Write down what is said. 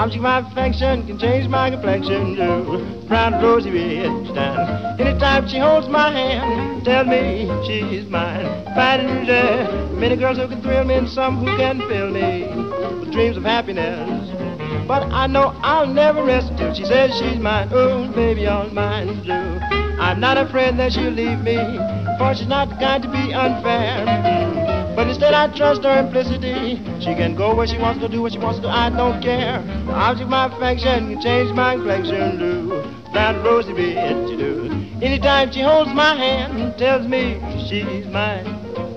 Object of my affection can change my complexion to brown rosy red stand. Anytime she holds my hand, tells me she's mine. Finding there many girls who can thrill me and some who can fill me with dreams of happiness. But I know I'll never rest till she says she's mine. Oh, baby, all mine too. I'm not afraid that she'll leave me, for she's not the kind to be unfair. But instead I trust her implicity. She can go where she wants to do what she wants to do. I don't care. The object my affection can change my complexion too. That rosy bitch you do. Anytime she holds my hand, tells me she's mine.